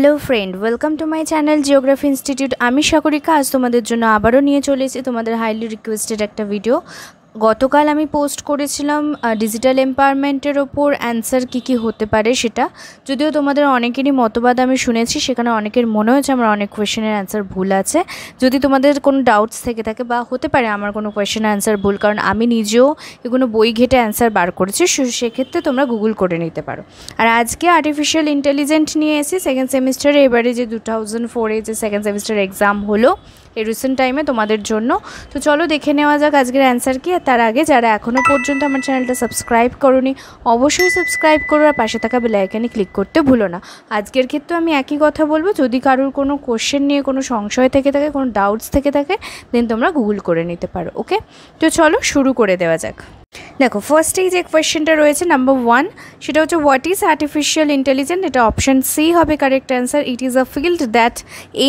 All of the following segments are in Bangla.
Hello friend welcome to my channel geography institute আমি সাকরিকা আজ তোমাদের জন্য আবারও নিয়ে চলেছি তোমাদের হাইলি রিকোয়েস্টেড একটা ভিডিও গতকাল আমি পোস্ট করেছিলাম ডিজিটাল এম্পাওয়ারমেন্টের ওপর অ্যান্সার কী কী হতে পারে সেটা। যদিও তোমাদের অনেকেরই মতবাদ আমি শুনেছি, সেখানে অনেকের মনে হয়েছে আমার অনেক কোয়েশনের অ্যান্সার ভুল আছে। যদি তোমাদের কোনো ডাউটস থেকে থাকে বা হতে পারে আমার কোনো কোয়েশনের অ্যান্সার ভুল, কারণ আমি নিজেও এগুলো বই ঘেটে অ্যান্সার বার করেছি সেক্ষেত্রে তোমরা গুগল করে নিতে পারো। আর আজকে আর্টিফিশিয়াল ইন্টেলিজেন্ট নিয়ে এসে সেকেন্ড সেমিস্টারে এবারে যে টু থাউজেন্ড ফোরে যে সেকেন্ড সেমিস্টার এক্সাম হলো এই রিসেন্ট টাইমে তোমাদের জন্য। তো চলো দেখে নেওয়া যাক আজকের অ্যান্সার কি। আর তার আগে যারা এখনও পর্যন্ত আমার চ্যানেলটা সাবস্ক্রাইব করোনি, অবশ্যই সাবস্ক্রাইব করো আর পাশে থাকা বেলাইকানে ক্লিক করতে ভুলো না। আজকের ক্ষেত্রে আমি একই কথা বলব, যদি কারোর কোনো কোশ্চেন নিয়ে কোনো সংশয় থেকে থাকে, কোনো ডাউটস থেকে থাকে দেন তোমরা গুগল করে নিতে পারো ওকে তো চলো শুরু করে দেওয়া যাক। দেখো ফার্স্টেই যে কোয়েশ্চেনটা রয়েছে নাম্বার ওয়ান সেটা হচ্ছে হোয়াট ইজ আর্টিফিশিয়াল ইন্টেলিজেন্ট এটা অপশান সি হবে correct answer it is a field that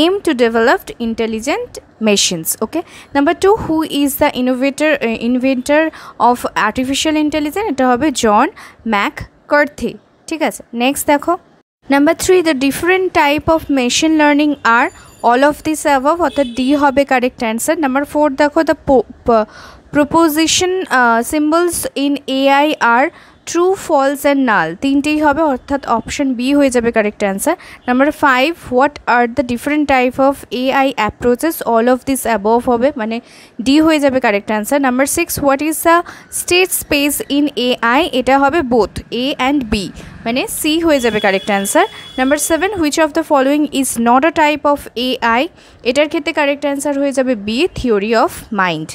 aim to developed intelligent machines okay number two who is the innovator inventor of artificial intelligent এটা হবে জন ম্যাক কার্থি ঠিক আছে? নেক্সট দেখো number three the different type of machine learning are all of this above অর্থাৎ ডি হবে কারেক্ট অ্যান্সার নাম্বার ফোর দেখো the proposition symbols in AI are true false and null তিনটেই হবে, অর্থাৎ অপশন বি হয়ে যাবে correct answer number five what are the different type of AI approaches all of this above হবে মানে ডি হয়ে যাবে correct answer number six what is the state space in AI এটা হবে বোথ এ অ্যান্ড বি মানে সি হয়ে যাবে correct answer number seven which of the following is not a type of AI এটার ক্ষেত্রে কারেক্ট অ্যান্সার হয়ে যাবে B theory of mind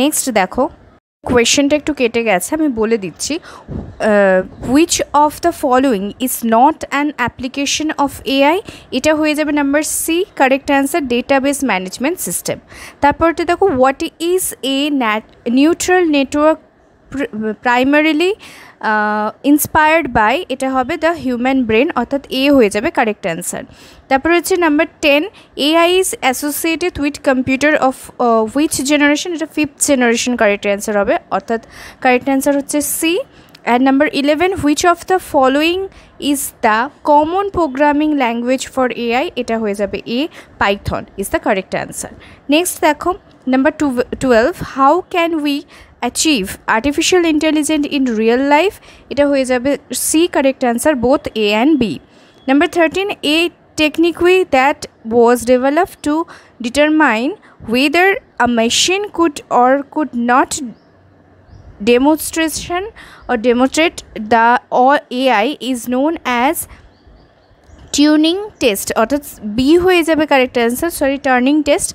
next দেখো। কোয়েশ্চেনটা একটু কেটে গেছে, আমি বলে দিচ্ছি। Which of the following is not an application of AI এটা হয়ে যাবে number C correct answer database management system তারপরতে দেখো what is a neutral network primarily inspired by এটা হবে দ্য হিউম্যান ব্রেন অর্থাৎ এ হয়ে যাবে কারেক্ট অ্যান্সার তারপর হচ্ছে number ten AI is associated with computer of which generation এটা ফিফথ জেনারেশন কারেক্ট অ্যান্সার হবে, অর্থাৎ কারেক্ট অ্যান্সার হচ্ছে C and number eleven which of the following is the common programming language for AI এটা হয়ে যাবে A Python is the correct answer next দেখো number two twelve how can we achieve artificial intelligent in real life এটা হয়ে যাবে C correct answer both A and B number thirteen A technically that was developed to determine whether a machine could or could not demonstration or demonstrate the or AI is known as tuning test অর্থাৎ বি হয়ে যাবে correct answer sorry turning test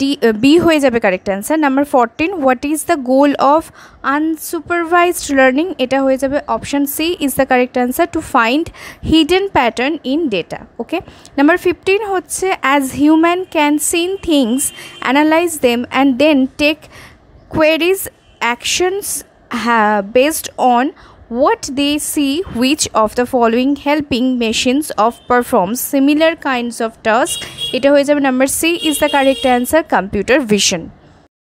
D B হয়ে যাবে correct answer number fourteen what is the goal of unsupervised learning এটা হয়ে যাবে option C is the correct answer to find hidden pattern in data okay number fifteen হচ্ছে as human can seen things analyze them and then take queries actions based on what they see which of the following helping machines of perform similar kinds of tasks এটা হয়ে যাবে number C is the correct answer computer vision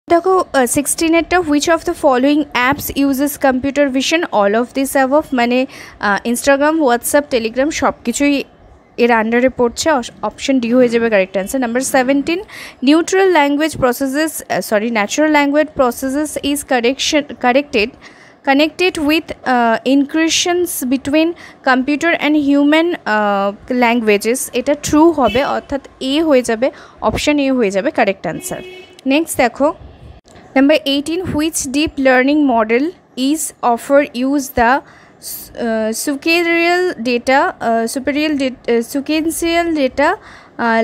দেখো সিক্সটিনেরটা which of the following apps uses computer vision all of this above মানে ইনস্টাগ্রাম হোয়াটসঅ্যাপ টেলিগ্রাম সব কিছুই এর আন্ডারে পড়ছে। অপশন ডি হয়ে যাবে correct answer number seventeen neutral language processes sorry natural language processes is correction corrected connected with uh, incursions between computer and human uh, languages এটা ট্রু হবে অর্থাৎ এ হয়ে যাবে অপশান এ হয়ে যাবে কারেক্ট অ্যান্সার নেক্সট দেখো number eighteen which deep learning model is offer use the superior data uh, superior data, uh, sequential data uh,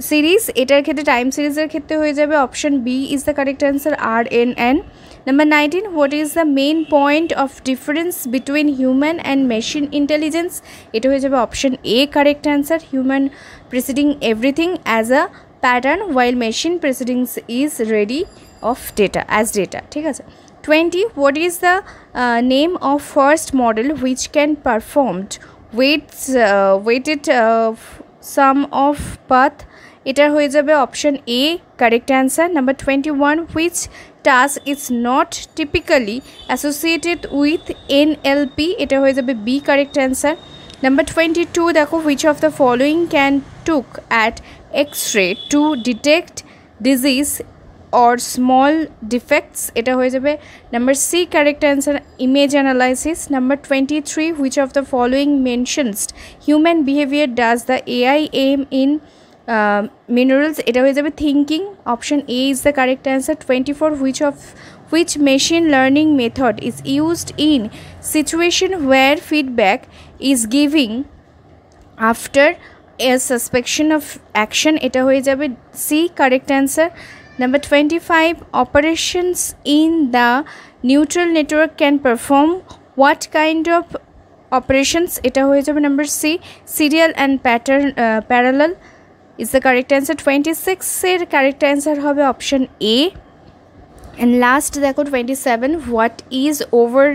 like uh, t to uh, time uh, series এটার ক্ষেত্রে টাইম সিরিজের ক্ষেত্রে হয়ে যাবে option B is the correct answer R N N number nineteen what is the main point of difference between human and machine intelligence এটা হয়ে যাবে option A correct answer human presiding everything as a pattern while machine presidings is ready of data as data ঠিক আছে? Twenty what is the name of first model which can performed weights weighted sum of path এটা হয়ে যাবে option A correct answer number twenty one which task is not typically associated with NLP এটা হয়ে যাবে B correct answer number twenty two দেখো which of the following can took at X ray to detect disease or small defects এটা হয়ে যাবে number C correct answer image analysis number twenty three which of the following mentionsed human behaviour does the AI aim in minerals এটা হয়ে যাবে thinking option A is the correct answer twenty four which of which machine learning method is used in situation where feedback is giving after a suspicion of action? এটা হয়ে যাবে C correct answer twenty five operations in the neutral network can perform what kind of operations এটা হয়ে যাবে number C serial and pattern parallel is the correct answer twenty সিক্সের কারেক্ট অ্যান্সার হবে অপশন এ অ্যান্ড লাস্ট দেখো twenty seven what is over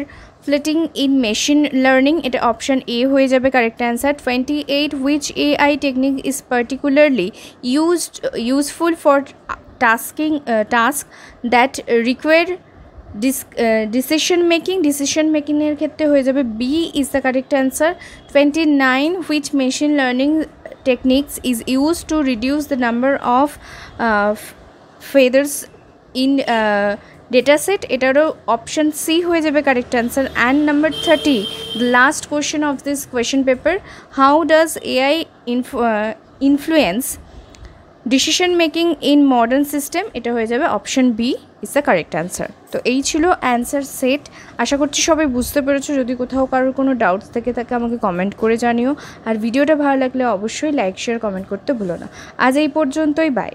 fitting in machine learning এটা অপশান এ হয়ে যাবে correct answer twenty eight which A I technique is particularly used useful for tasking task that require dis decision making decision মেকিংয়ের ক্ষেত্রে হয়ে যাবে B is the correct answer twenty nine which machine learning techniques is use to reduce the number of features in data set এটারও অপশান সি হয়ে যাবে correct answer and number thirty the last question of this question paper how does AI influence decision making in modern system এটা হয়ে যাবে option B is the correct answer তো এই ছিল অ্যান্সার সেট আশা করছি সবাই বুঝতে পেরেছ। যদি কোথাও কারোর কোনো ডাউটস থেকে থাকে, আমাকে কমেন্ট করে জানিও। আর ভিডিওটা ভালো লাগলে অবশ্যই লাইক শেয়ার কমেন্ট করতে ভুলো না। আজ এই পর্যন্তই বাই